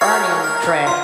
Burning track.